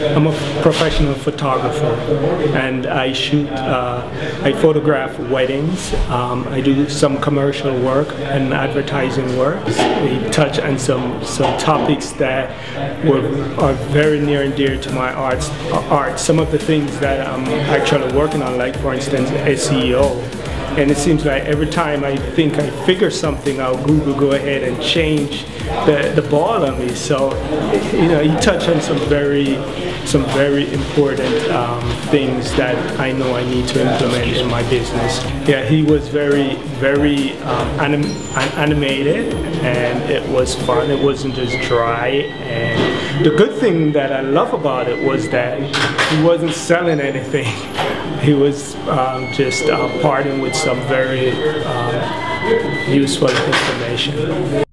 I'm a professional photographer, and I shoot. Uh, I photograph weddings. Um, I do some commercial work and advertising work. We touch on some some topics that were are very near and dear to my arts art. Some of the things that I'm actually working on, like for instance SEO and it seems like every time I think I figure something out, Google go ahead and change the, the ball on me. So, you know, you touch on some very, some very important um, things that I know I need to implement in my business. Yeah, he was very, very um, anim animated, and it was fun. It wasn't just dry. And the good thing that I love about it was that he wasn't selling anything. He was um, just uh, parting with some very um, useful information.